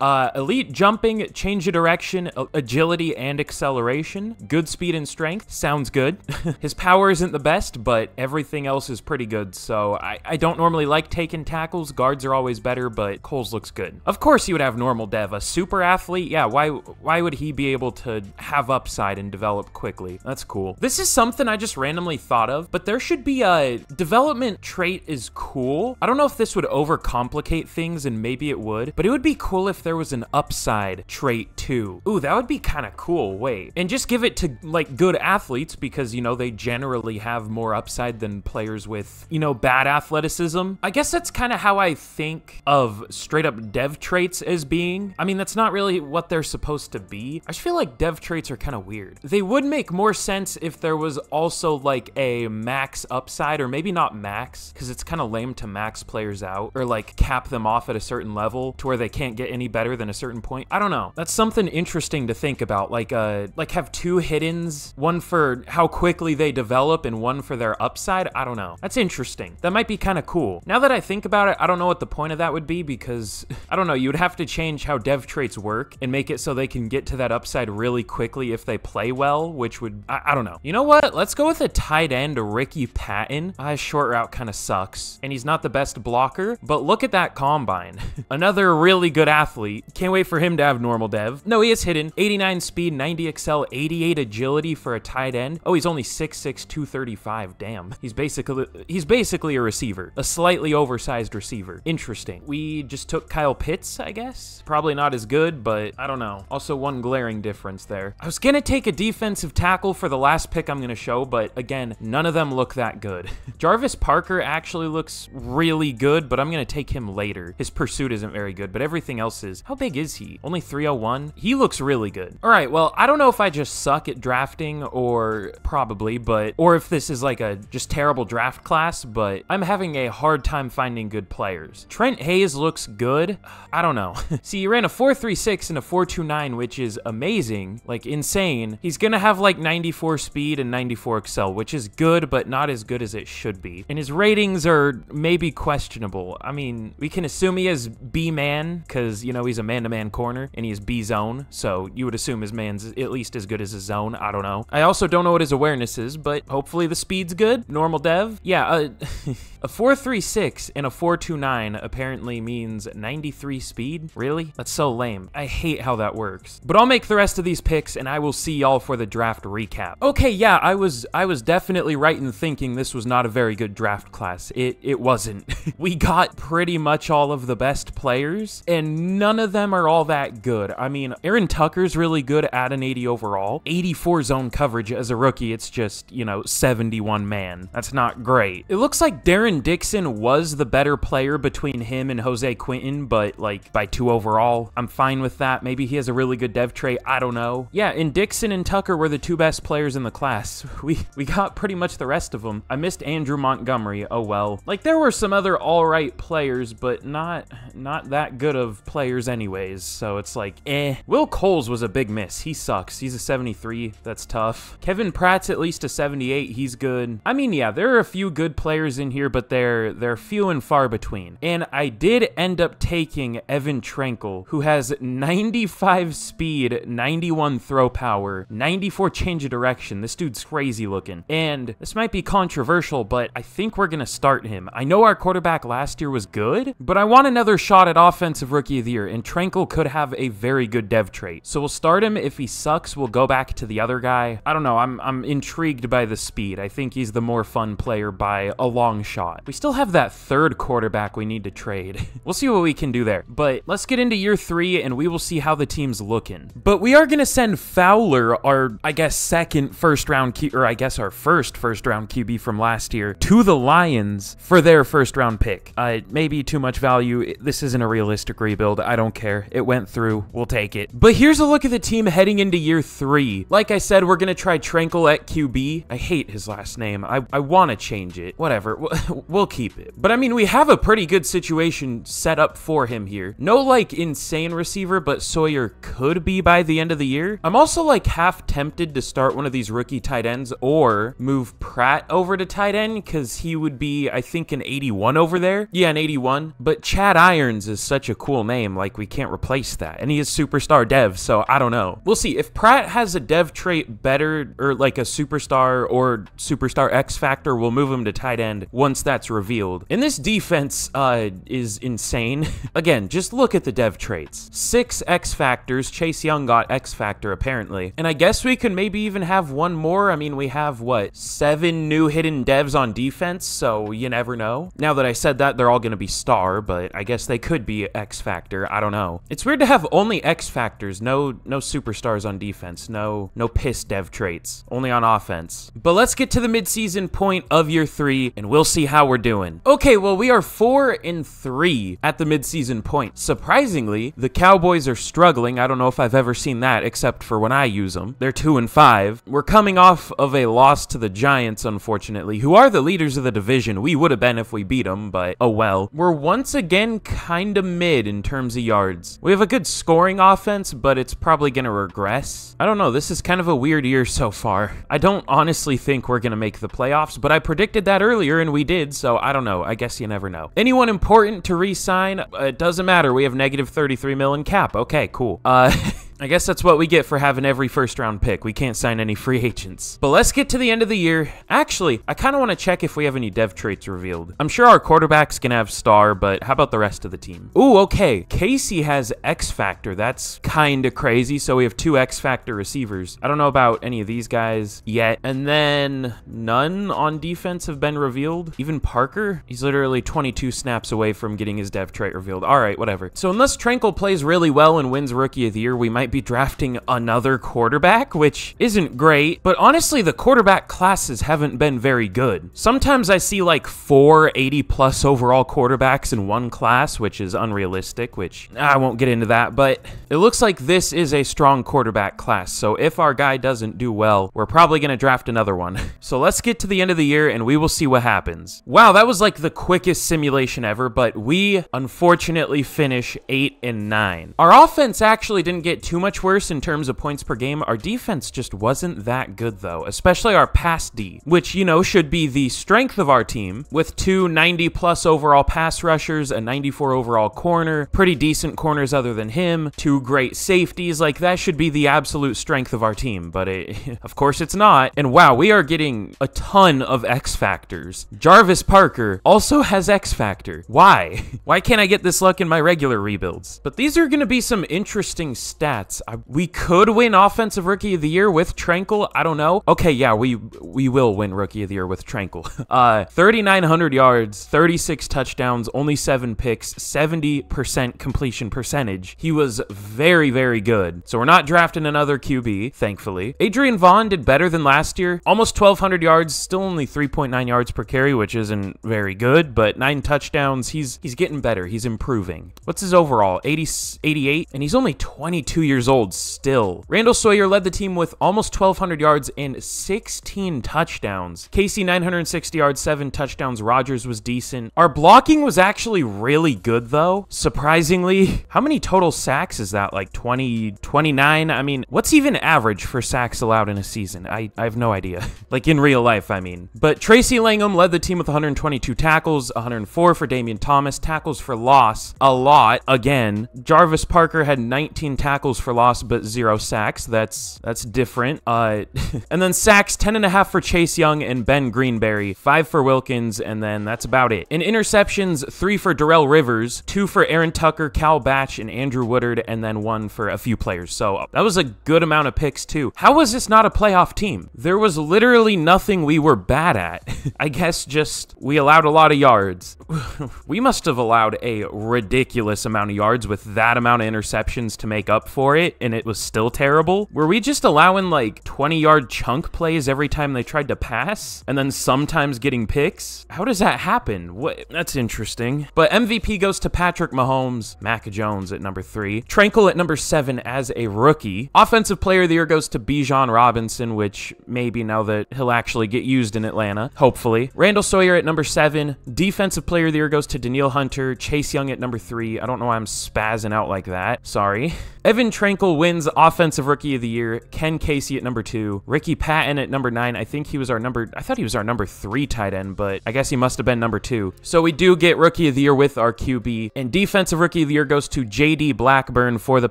Uh, elite jumping, change of direction, agility, and acceleration. Good speed and strength. Sounds good. His power isn't the best, but everything else is pretty good, so I, I don't normally like taking tackles. Guards are always better, but Coles looks good. Of course he would have normal dev. A super athlete, yeah, why, why would he be able to have upside and develop quickly? That's cool. This is something I just randomly thought of, but there should be a development trait is cool. I don't know if this would overcomplicate things, and maybe it would, but it would be cool if there was an upside trait too. Ooh, that would be kind of cool. Wait. And just give it to like good athletes because, you know, they generally have more upside than players with, you know, bad athleticism. I guess that's kind of how I think of straight up dev traits as being. I mean, that's not really what they're supposed to be. I just feel like dev traits are kind of weird. They would make more sense if there was also like a max upside or maybe not max because it's kind of lame to max players out or like cap them off at a certain level to where they can't get any better than a certain point. I don't know. That's something interesting to think about. Like uh like have two hiddens, one for how quickly they develop and one for their upside. I don't know. That's interesting. That might be kind of cool. Now that I think about it, I don't know what the point of that would be because I don't know, you would have to change how dev traits work and make it so they can get to that upside really quickly if they play well, which would I, I don't know. You know what? Let's go with a tight end Ricky Patton. Uh, his short route kind of sucks and he's not the best blocker, but look at that combine. Another really good athlete. Can't wait for him to have normal dev. No, he is hidden. 89 speed, 90 excel, 88 agility for a tight end. Oh, he's only 6'6", 235. Damn. He's basically he's basically a receiver. A slightly oversized receiver. Interesting. We just took Kyle Pitts, I guess. Probably not as good, but I don't know. Also one glaring difference there. I was gonna take a defensive tackle for the last pick I'm gonna show, but again, none of them look that good. Jarvis Parker actually looks really good, but I'm gonna take him later. His pursuit isn't very good, but everything else How big is he? Only 301? He looks really good. All right, well, I don't know if I just suck at drafting or probably, but, or if this is like a just terrible draft class, but I'm having a hard time finding good players. Trent Hayes looks good. I don't know. See, he ran a 436 and a 429, which is amazing, like insane. He's gonna have like 94 speed and 94 excel, which is good, but not as good as it should be. And his ratings are maybe questionable. I mean, we can assume he is B-man, because, you know, he's a man-to-man -man corner, and he is B-zone, so you would assume his man's at least as good as his zone. I don't know. I also don't know what his awareness is, but hopefully the speed's good. Normal dev. Yeah, uh, a 436 and a 429 apparently means 93 speed? Really? That's so lame. I hate how that works. But I'll make the rest of these picks, and I will see y'all for the draft recap. Okay, yeah, I was I was definitely right in thinking this was not a very good draft class. It, it wasn't. we got pretty much all of the best players, and none of them are all that good. I mean, Aaron Tucker's really good at an 80 overall. 84 zone coverage as a rookie, it's just, you know, 71 man. That's not great. It looks like Darren Dixon was the better player between him and Jose Quinton, but like by two overall, I'm fine with that. Maybe he has a really good dev trait. I don't know. Yeah, and Dixon and Tucker were the two best players in the class. We we got pretty much the rest of them. I missed Andrew Montgomery. Oh well. Like there were some other all right players, but not not that good of players anyways. So it's like, eh. Will Coles was a big miss. He sucks. He's a 73. That's tough. Kevin Pratt's at least a 78. He's good. I mean, yeah, there are a few good players in here, but they're they're few and far between. And I did end up taking Evan Trankel, who has 95 speed, 91 throw power, 94 change of direction. This dude's crazy looking. And this might be controversial, but I think we're going to start him. I know our quarterback last year was good, but I want another shot at offensive rookie of the year, and Trankel could have a very good dev trait. So we'll start him. If he sucks, we'll go back to the other guy. I don't know. I'm, I'm intrigued by the speed. I think he's the more fun player by a long shot. We still have that third quarterback we need to trade. we'll see what we can do there. But let's get into year three, and we will see how the team's looking. But we are going to send Fowler, our, I guess, second first round, Q or I guess our first first round QB from last year, to the Lions for their first round pick. Uh, maybe too much value. This isn't a realistic rebuild. I don't care. It went through. We'll take it. But here's a look at the team heading into year three. Like I said, we're going to try Trankel at QB. I hate his last name. I, I want to change it. Whatever. We'll keep it. But I mean, we have a pretty good situation set up for him here. No, like, insane receiver, but Sawyer could be by the end of the year. I'm also, like, half tempted to start one of these rookie tight ends or move Pratt over to tight end because he would be, I think, an 81 over there. Yeah, an 81. But Chad Irons is such a cool name. Like, we can't replace that. And he is superstar dev, so I don't know. We'll see. If Pratt has a dev trait better or like a superstar or superstar X factor, we'll move him to tight end once that's revealed. And this defense uh, is insane. Again, just look at the dev traits. Six X factors. Chase Young got X factor apparently. And I guess we could maybe even have one more. I mean, we have what? Seven new hidden devs on defense, so you never know. Now that I said that, they're all going to be star, but I guess they could be X factor. I don't know. It's weird to have only X factors, no no superstars on defense, no no piss dev traits, only on offense. But let's get to the midseason point of year three, and we'll see how we're doing. Okay, well we are four and three at the midseason point. Surprisingly, the Cowboys are struggling. I don't know if I've ever seen that except for when I use them. They're two and five. We're coming off of a loss to the Giants, unfortunately, who are the leaders of the division. We would have been if we beat them, but oh well. We're once again kind of mid in terms of yards. We have a good scoring offense, but it's probably going to regress. I don't know. This is kind of a weird year so far. I don't honestly think we're going to make the playoffs, but I predicted that earlier and we did, so I don't know. I guess you never know. Anyone important to re-sign? Uh, it doesn't matter. We have negative negative 33 million cap. Okay, cool. Uh... I guess that's what we get for having every first round pick. We can't sign any free agents. But let's get to the end of the year. Actually, I kind of want to check if we have any dev traits revealed. I'm sure our quarterback's going to have star, but how about the rest of the team? Ooh, okay. Casey has X Factor. That's kind of crazy. So we have two X Factor receivers. I don't know about any of these guys yet. And then none on defense have been revealed. Even Parker, he's literally 22 snaps away from getting his dev trait revealed. All right, whatever. So unless Trankel plays really well and wins Rookie of the Year, we might might be drafting another quarterback, which isn't great, but honestly, the quarterback classes haven't been very good. Sometimes I see like four 80 plus overall quarterbacks in one class, which is unrealistic, which I won't get into that, but it looks like this is a strong quarterback class. So if our guy doesn't do well, we're probably going to draft another one. so let's get to the end of the year and we will see what happens. Wow, that was like the quickest simulation ever, but we unfortunately finish 8 and 9. Our offense actually didn't get too much worse in terms of points per game. Our defense just wasn't that good, though, especially our pass D, which, you know, should be the strength of our team with two 90 plus overall pass rushers, a 94 overall corner, pretty decent corners other than him, two great safeties. Like, that should be the absolute strength of our team, but it, of course it's not. And wow, we are getting a ton of X factors. Jarvis Parker also has X factor. Why? Why can't I get this luck in my regular rebuilds? But these are going to be some interesting stats I, we could win Offensive Rookie of the Year with Trankel. I don't know. Okay, yeah, we we will win Rookie of the Year with Trankel. uh, 3,900 yards, 36 touchdowns, only seven picks, 70% completion percentage. He was very, very good. So we're not drafting another QB, thankfully. Adrian Vaughn did better than last year. Almost 1,200 yards, still only 3.9 yards per carry, which isn't very good, but nine touchdowns. He's he's getting better. He's improving. What's his overall? 80, 88? And he's only 22 years old still. Randall Sawyer led the team with almost 1,200 yards and 16 touchdowns. Casey 960 yards, 7 touchdowns. Rogers was decent. Our blocking was actually really good though. Surprisingly, how many total sacks is that? Like 20, 29? I mean, what's even average for sacks allowed in a season? I, I have no idea. like in real life, I mean. But Tracy Langham led the team with 122 tackles, 104 for Damian Thomas, tackles for loss, a lot again. Jarvis Parker had 19 tackles for loss, but zero sacks. That's that's different. Uh, and then sacks, 10 and a half for Chase Young and Ben Greenberry, five for Wilkins, and then that's about it. In interceptions, three for Darrell Rivers, two for Aaron Tucker, Cal Batch, and Andrew Woodard, and then one for a few players. So that was a good amount of picks too. How was this not a playoff team? There was literally nothing we were bad at. I guess just we allowed a lot of yards. we must have allowed a ridiculous amount of yards with that amount of interceptions to make up for for it and it was still terrible? Were we just allowing like 20 yard chunk plays every time they tried to pass and then sometimes getting picks? How does that happen? What? That's interesting. But MVP goes to Patrick Mahomes, Mac Jones at number three, Trankel at number seven as a rookie. Offensive player of the year goes to Bijan Robinson, which maybe now that he'll actually get used in Atlanta, hopefully. Randall Sawyer at number seven. Defensive player of the year goes to Danielle Hunter, Chase Young at number three. I don't know why I'm spazzing out like that. Sorry. Evan Trankel wins Offensive Rookie of the Year. Ken Casey at number two. Ricky Patton at number nine. I think he was our number, I thought he was our number three tight end, but I guess he must have been number two. So we do get Rookie of the Year with our QB. And Defensive Rookie of the Year goes to JD Blackburn for the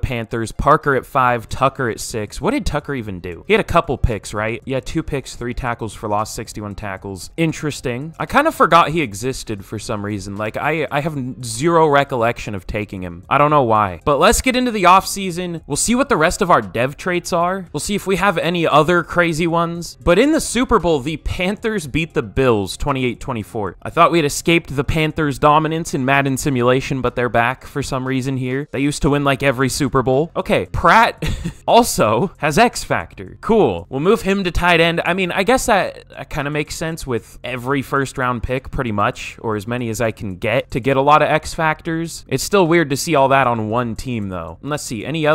Panthers. Parker at five, Tucker at six. What did Tucker even do? He had a couple picks, right? Yeah, two picks, three tackles for loss, 61 tackles. Interesting. I kind of forgot he existed for some reason. Like, I, I have zero recollection of taking him. I don't know why. But let's get into the offseason We'll see what the rest of our dev traits are. We'll see if we have any other crazy ones. But in the Super Bowl, the Panthers beat the Bills 28-24. I thought we had escaped the Panthers' dominance in Madden Simulation, but they're back for some reason here. They used to win like every Super Bowl. Okay, Pratt also has X Factor. Cool. We'll move him to tight end. I mean, I guess that, that kind of makes sense with every first round pick, pretty much, or as many as I can get to get a lot of X Factors. It's still weird to see all that on one team, though. Let's see, any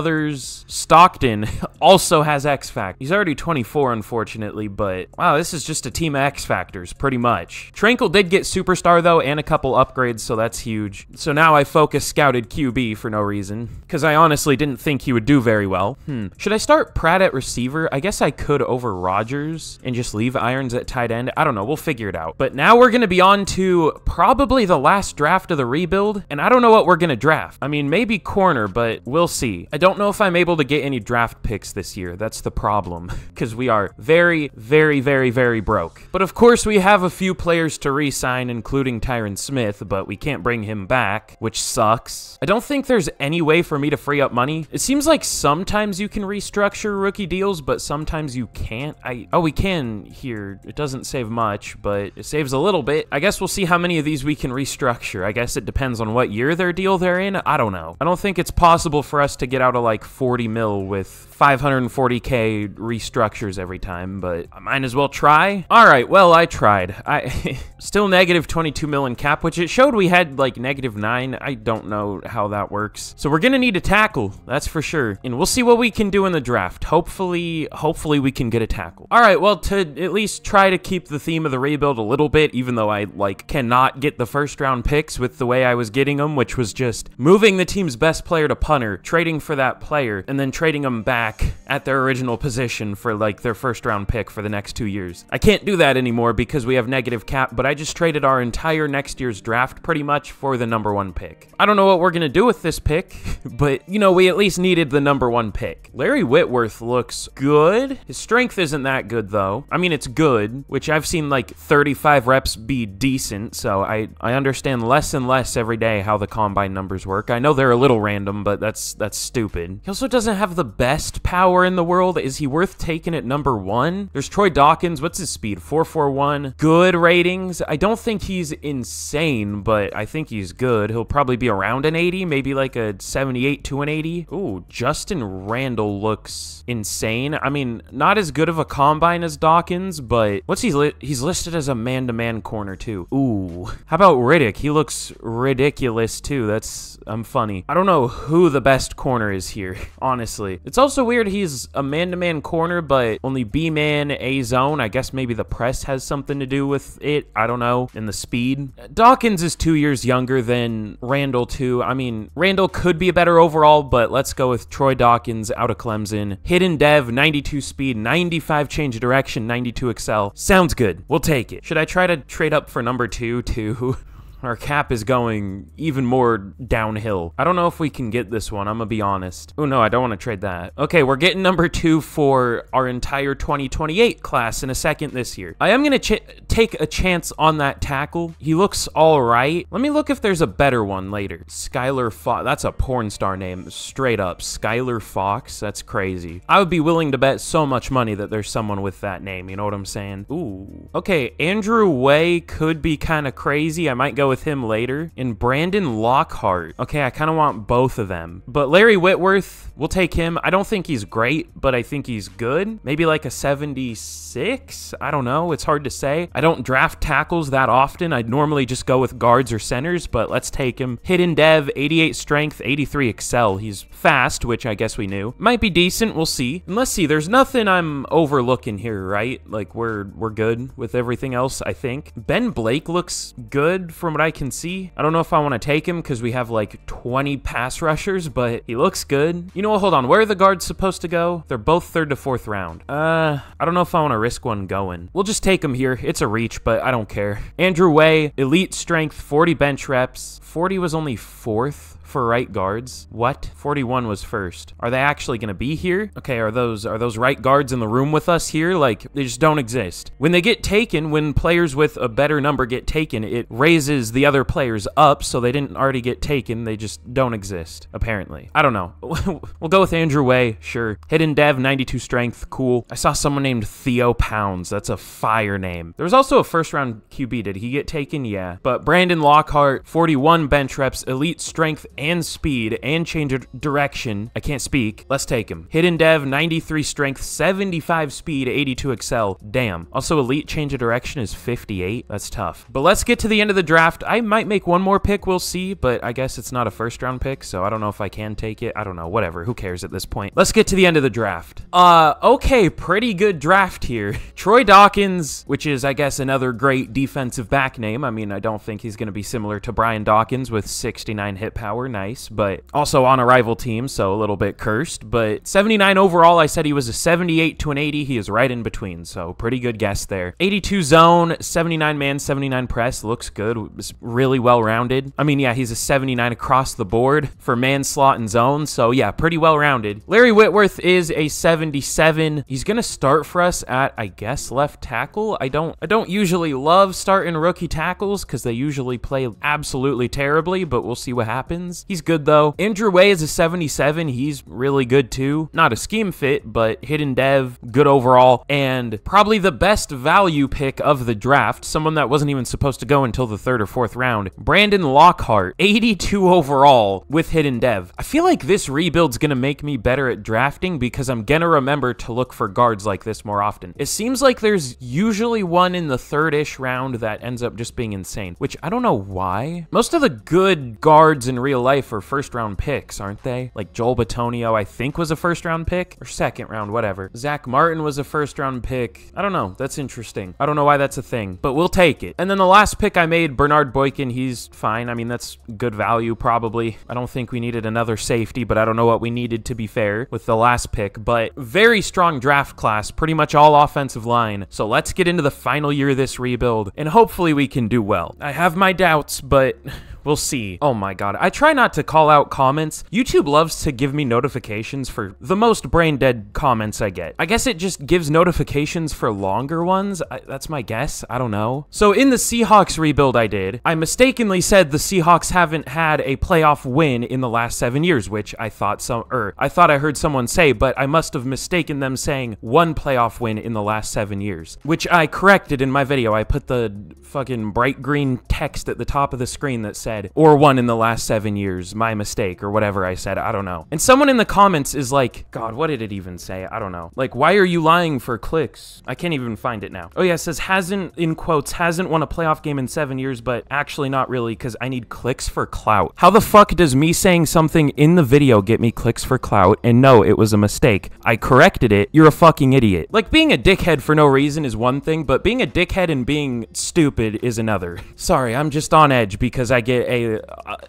Stockton also has X Factor. He's already 24, unfortunately, but wow, this is just a team of X Factors, pretty much. Trankel did get Superstar, though, and a couple upgrades, so that's huge. So now I focus Scouted QB for no reason, because I honestly didn't think he would do very well. Hmm. Should I start Pratt at receiver? I guess I could over Rodgers and just leave Irons at tight end. I don't know. We'll figure it out. But now we're going to be on to probably the last draft of the rebuild, and I don't know what we're going to draft. I mean, maybe corner, but we'll see. I don't know if I'm able to get any draft picks this year. That's the problem, because we are very, very, very, very broke. But of course, we have a few players to re-sign, including Tyron Smith, but we can't bring him back, which sucks. I don't think there's any way for me to free up money. It seems like sometimes you can restructure rookie deals, but sometimes you can't. I Oh, we can here. It doesn't save much, but it saves a little bit. I guess we'll see how many of these we can restructure. I guess it depends on what year their deal they're in. I don't know. I don't think it's possible for us to get out of like 40 mil with 540k restructures every time, but I might as well try. All right, well, I tried. I still negative 22 mil in cap, which it showed we had like negative 9. I don't know how that works. So we're to need a tackle, that's for sure. And we'll see what we can do in the draft. Hopefully, hopefully we can get a tackle. All right, well, to at least try to keep the theme of the rebuild a little bit, even though I like cannot get the first round picks with the way I was getting them, which was just moving the team's best player to punter, trading for that player, and then trading them back at their original position for like their first round pick for the next two years. I can't do that anymore because we have negative cap, but I just traded our entire next year's draft pretty much for the number one pick. I don't know what we're going to do with this pick, but you know, we at least needed the number one pick. Larry Whitworth looks good. His strength isn't that good though. I mean, it's good, which I've seen like 35 reps be decent, so I, I understand less and less every day how the combine numbers work. I know they're a little random, but that's that's stupid. He also doesn't have the best power in the world. Is he worth taking at number one? There's Troy Dawkins. What's his speed? 441. Good ratings. I don't think he's insane, but I think he's good. He'll probably be around an 80, maybe like a 78 to an 80. Ooh, Justin Randall looks insane. I mean, not as good of a combine as Dawkins, but what's he li he's listed as a man-to-man -man corner too. Ooh. How about Riddick? He looks ridiculous too. That's I'm funny. I don't know who the best corner is here, honestly. It's also weird he's a man-to-man -man corner, but only B-man, A-zone. I guess maybe the press has something to do with it. I don't know. And the speed. Dawkins is two years younger than Randall too. I mean, Randall could be a better overall, but let's go with Troy Dawkins out of Clemson. Hidden dev, 92 speed, 95 change of direction, 92 excel. Sounds good. We'll take it. Should I try to trade up for number two too? Our cap is going even more downhill. I don't know if we can get this one, I'm gonna be honest. Oh no, I don't want to trade that. Okay, we're getting number two for our entire 2028 class in a second this year. I am gonna take a chance on that tackle. He looks all right. Let me look if there's a better one later. Skylar Fox, that's a porn star name, straight up. Skylar Fox, that's crazy. I would be willing to bet so much money that there's someone with that name, you know what I'm saying? Ooh. Okay, Andrew Way could be kind of crazy. I might go with him later. And Brandon Lockhart. Okay, I kind of want both of them. But Larry Whitworth, we'll take him. I don't think he's great, but I think he's good. Maybe like a 76? I don't know. It's hard to say. I don't draft tackles that often. I'd normally just go with guards or centers, but let's take him. Hidden Dev, 88 strength, 83 excel. He's fast, which I guess we knew. Might be decent. We'll see. And let's see. There's nothing I'm overlooking here, right? Like we're we're good with everything else, I think. Ben Blake looks good from what I can see. I don't know if I want to take him because we have like 20 pass rushers, but he looks good. You know what? Hold on. Where are the guards supposed to go? They're both third to fourth round. Uh, I don't know if I want to risk one going. We'll just take him here. It's a reach, but I don't care. Andrew Way, elite strength, 40 bench reps. 40 was only fourth for right guards. What? 41 was first. Are they actually going to be here? Okay, are those are those right guards in the room with us here? Like they just don't exist. When they get taken, when players with a better number get taken, it raises the other player's up, so they didn't already get taken. They just don't exist, apparently. I don't know. we'll go with Andrew Way, sure. Hidden Dev, 92 strength, cool. I saw someone named Theo Pounds. That's a fire name. There was also a first round QB. Did he get taken? Yeah. But Brandon Lockhart, 41 bench reps, elite strength and speed, and change of direction. I can't speak. Let's take him. Hidden Dev, 93 strength, 75 speed, 82 excel. Damn. Also, elite change of direction is 58. That's tough. But let's get to the end of the draft. I might make one more pick. We'll see. But I guess it's not a first round pick, so I don't know if I can take it. I don't know. Whatever. Who cares at this point? Let's get to the end of the draft. Uh, okay. Pretty good draft here. Troy Dawkins, which is, I guess, another great defensive back name. I mean, I don't think he's going to be similar to Brian Dawkins with 69 hit power. Nice. But also on a rival team, so a little bit cursed. But 79 overall, I said he was a 78 to an 80. He is right in between, so pretty good guess there. 82 zone, 79 man, 79 press. Looks good. Was really well rounded. I mean, yeah, he's a 79 across the board for man, slot, and zone. So yeah, pretty well rounded. Larry Whitworth is a 77. He's gonna start for us at, I guess, left tackle. I don't, I don't usually love starting rookie tackles because they usually play absolutely terribly, but we'll see what happens. He's good though. Andrew Way is a 77. He's really good too. Not a scheme fit, but hidden dev, good overall, and probably the best value pick of the draft. Someone that wasn't even supposed to go until the third or fourth round. Brandon Lockhart, 82 overall with hidden dev. I feel like this rebuild's gonna make me better at drafting because I'm gonna remember to look for guards like this more often. It seems like there's usually one in the third-ish round that ends up just being insane, which I don't know why. Most of the good guards in real life are first-round picks, aren't they? Like Joel Bitonio, I think was a first-round pick, or second round, whatever. Zack Martin was a first-round pick. I don't know. That's interesting. I don't know why that's a thing, but we'll take it. And then the last pick I made, Bernard Boykin, he's fine. I mean, that's good value, probably. I don't think we needed another safety, but I don't know what we needed to be fair with the last pick. But very strong draft class, pretty much all offensive line. So let's get into the final year of this rebuild, and hopefully we can do well. I have my doubts, but We'll see. Oh my god. I try not to call out comments. YouTube loves to give me notifications for the most brain dead comments I get. I guess it just gives notifications for longer ones. I, that's my guess. I don't know. So in the Seahawks rebuild I did, I mistakenly said the Seahawks haven't had a playoff win in the last seven years, which I thought some, or I thought I heard someone say, but I must have mistaken them saying one playoff win in the last seven years, which I corrected in my video. I put the fucking bright green text at the top of the screen that said, said, or one in the last seven years, my mistake, or whatever I said. I don't know. And someone in the comments is like, God, what did it even say? I don't know. Like, why are you lying for clicks? I can't even find it now. Oh, yeah, it says hasn't, in quotes, hasn't won a playoff game in seven years, but actually not really, because I need clicks for clout. How the fuck does me saying something in the video get me clicks for clout? And no, it was a mistake. I corrected it. You're a fucking idiot. Like, being a dickhead for no reason is one thing, but being a dickhead and being stupid is another. Sorry, I'm just on edge because I get a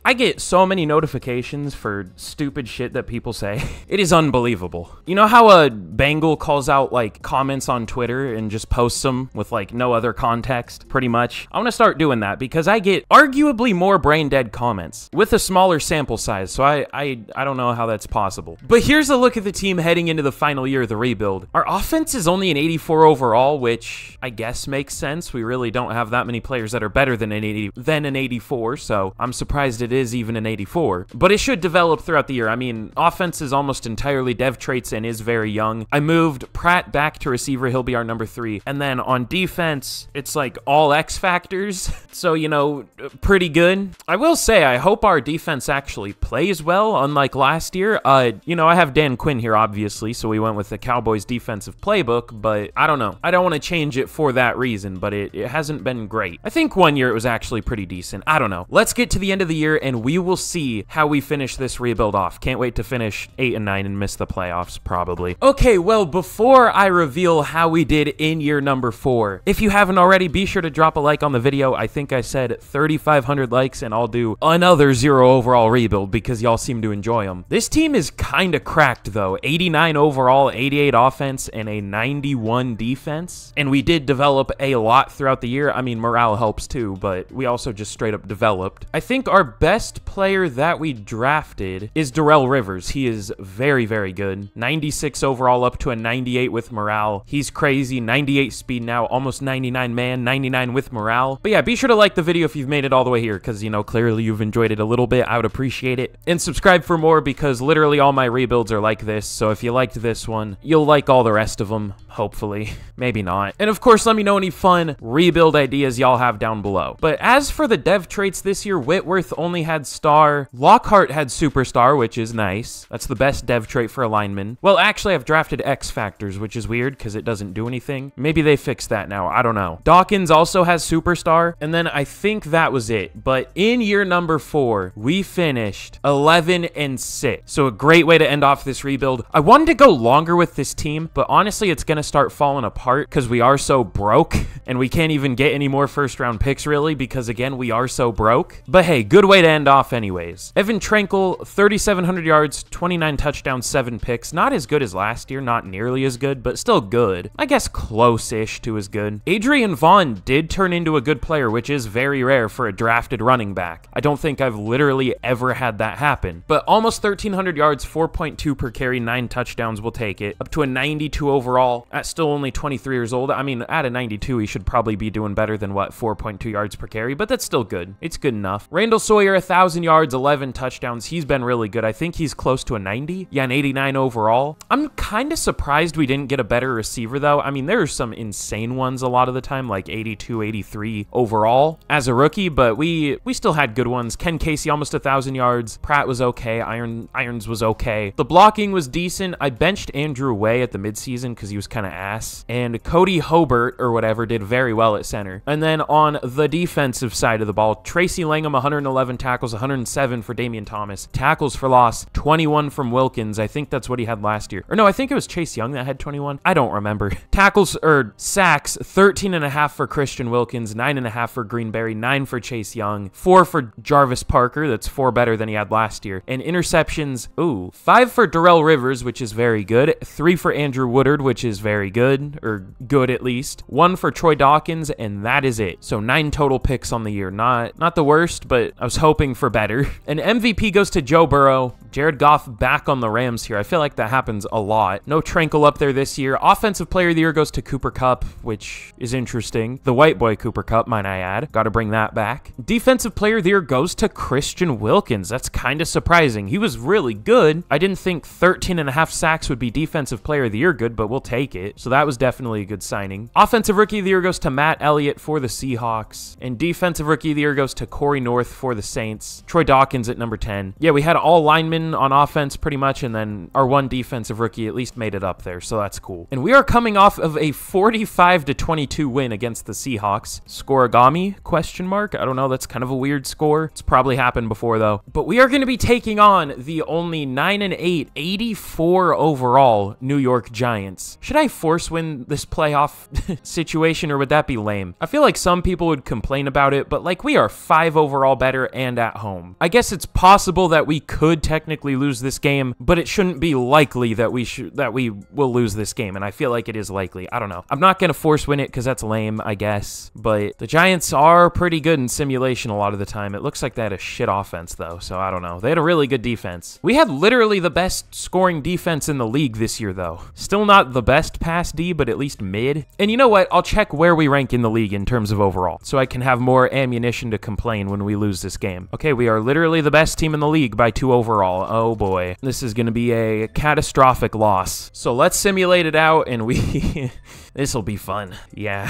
I get so many notifications for stupid shit that people say. It is unbelievable. You know how a Bengal calls out like comments on Twitter and just posts them with like no other context, pretty much? I want to start doing that because I get arguably more brain dead comments with a smaller sample size. So I I I don't know how that's possible. But here's a look at the team heading into the final year of the rebuild. Our offense is only an 84 overall, which I guess makes sense. We really don't have that many players that are better than an 80 than an 84, so I'm surprised it is even an 84. But it should develop throughout the year. I mean, offense is almost entirely dev traits and is very young. I moved Pratt back to receiver. He'll be our number three. And then on defense, it's like all X factors. So, you know, pretty good. I will say, I hope our defense actually plays well, unlike last year. Uh, you know, I have Dan Quinn here, obviously, so we went with the Cowboys defensive playbook, but I don't know. I don't want to change it for that reason, but it, it hasn't been great. I think one year it was actually pretty decent. I don't know. Let's get to the end of the year and we will see how we finish this rebuild off. Can't wait to finish 8 and 9 and miss the playoffs, probably. Okay, well, before I reveal how we did in year number 4, if you haven't already, be sure to drop a like on the video. I think I said 3,500 likes, and I'll do another zero overall rebuild because y'all seem to enjoy them. This team is kind of cracked, though. 89 overall, 88 offense, and a 91 defense. And we did develop a lot throughout the year. I mean, morale helps too, but we also just straight up develop. Developed. I think our best player that we drafted is Darrell Rivers. He is very, very good. 96 overall up to a 98 with morale. He's crazy. 98 speed now, almost 99 man, 99 with morale. But yeah, be sure to like the video if you've made it all the way here because, you know, clearly you've enjoyed it a little bit. I would appreciate it. And subscribe for more because literally all my rebuilds are like this. So if you liked this one, you'll like all the rest of them hopefully. Maybe not. And of course, let me know any fun rebuild ideas y'all have down below. But as for the dev traits this year, Whitworth only had star. Lockhart had superstar, which is nice. That's the best dev trait for a lineman. Well, actually, I've drafted X factors, which is weird because it doesn't do anything. Maybe they fixed that now. I don't know. Dawkins also has superstar. And then I think that was it. But in year number four, we finished 11 and 6. So a great way to end off this rebuild. I wanted to go longer with this team, but honestly, it's going to start falling apart because we are so broke and we can't even get any more first round picks really because again, we are so broke. But hey, good way to end off anyways. Evan Trankel, 3,700 yards, 29 touchdowns, 7 picks. Not as good as last year, not nearly as good, but still good. I guess close-ish to as good. Adrian Vaughn did turn into a good player, which is very rare for a drafted running back. I don't think I've literally ever had that happen. But almost 1,300 yards, 4.2 per carry, 9 touchdowns will take it. Up to a 92 overall at still only 23 years old. I mean, at a 92, he should probably be doing better than, what, 4.2 yards per carry, but that's still good. It's good enough. Randall Sawyer, 1,000 yards, 11 touchdowns. He's been really good. I think he's close to a 90. Yeah, an 89 overall. I'm kind of surprised we didn't get a better receiver, though. I mean, there are some insane ones a lot of the time, like 82, 83 overall as a rookie, but we we still had good ones. Ken Casey, almost 1,000 yards. Pratt was okay. Iron Irons was okay. The blocking was decent. I benched Andrew Way at the midseason because he was kind of ass. And Cody Hobert, or whatever, did very well at center. And then on the defensive side of the ball, Tracy Langham, 111 tackles, 107 for Damian Thomas. Tackles for loss, 21 from Wilkins. I think that's what he had last year. Or no, I think it was Chase Young that had 21. I don't remember. Tackles, or sacks, 13 and a half for Christian Wilkins, nine and a half for Greenberry, nine for Chase Young, four for Jarvis Parker. That's four better than he had last year. And interceptions, ooh, five for Darrell Rivers, which is very good. Three for Andrew Woodard, which is very good, or good at least. One for Troy Dawkins, and that is it. So nine total picks on the year. Not not the worst, but I was hoping for better. An MVP goes to Joe Burrow. Jared Goff back on the Rams here. I feel like that happens a lot. No Trankel up there this year. Offensive Player of the Year goes to Cooper Kupp, which is interesting. The white boy Cooper Kupp, might I add. Got to bring that back. Defensive Player of the Year goes to Christian Wilkins. That's kind of surprising. He was really good. I didn't think 13 and a half sacks would be Defensive Player of the Year good, but we'll take it. So that was definitely a good signing. Offensive Rookie of the Year goes to Matt Elliott for the Seahawks. And Defensive Rookie of the Year goes to Corey North for the Saints. Troy Dawkins at number 10. Yeah, we had all linemen on offense pretty much, and then our one defensive rookie at least made it up there, so that's cool. And we are coming off of a 45 to 22 win against the Seahawks. Scorigami? Question mark? I don't know. That's kind of a weird score. It's probably happened before though. But we are going to be taking on the only 9 and 8, 84 overall New York Giants. Should I force win this playoff situation, or would that be lame? I feel like some people would complain about it, but like we are five oh overall better and at home. I guess it's possible that we could technically lose this game, but it shouldn't be likely that we should that we will lose this game. And I feel like it is likely. I don't know. I'm not gonna force win it because that's lame, I guess. But the Giants are pretty good in simulation a lot of the time. It looks like they had a shit offense though, so I don't know. They had a really good defense. We had literally the best scoring defense in the league this year though. Still not the best pass D, but at least mid. And you know what? I'll check where we rank in the league in terms of overall, so I can have more ammunition to complain when we lose this game. Okay, we are literally the best team in the league by two overall. Oh boy. This is going to be a catastrophic loss. So let's simulate it out and we... this will be fun. Yeah.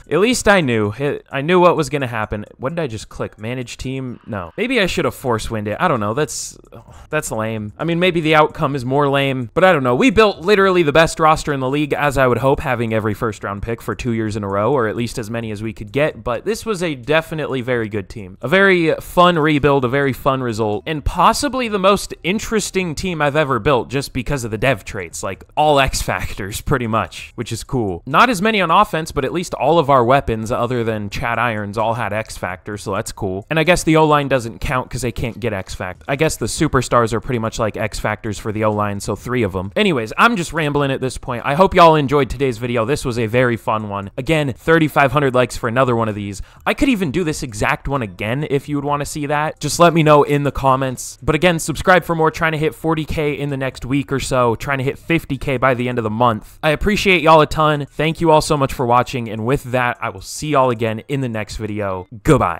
At least I knew. I knew what was to happen. What did I just click? Manage team? No. Maybe I should have force wind it. I don't know. That's that's lame. I mean, maybe the outcome is more lame, but I don't know. We built literally the best roster in the league, as I would hope, having every first round pick for two years in a row, or at least as many as we could get. But this was a definitely very good team. A very fun rebuild, a very fun result, and possibly the most interesting team I've ever built just because of the dev traits, like all X factors, pretty much, which is cool. Not as many on offense, but at least all of our weapons, other than Chad Irons, all had X Factor, so that's cool. And I guess the O line doesn't count because they can't get X Factor. I guess the superstars are pretty much like X Factors for the O line, so three of them. Anyways, I'm just rambling at this point. I hope y'all enjoyed today's video. This was a very fun one. Again, 3,500 likes for another one of these. I could even do this exact one again if you would want to see that. Just let me know in the comments. But again, subscribe for more. Trying to hit 40k in the next week or so. Trying to hit 50k by the end of the month. I appreciate y'all a ton. Thank you all so much for watching. And with that, I will see y'all again in the next video. Goodbye.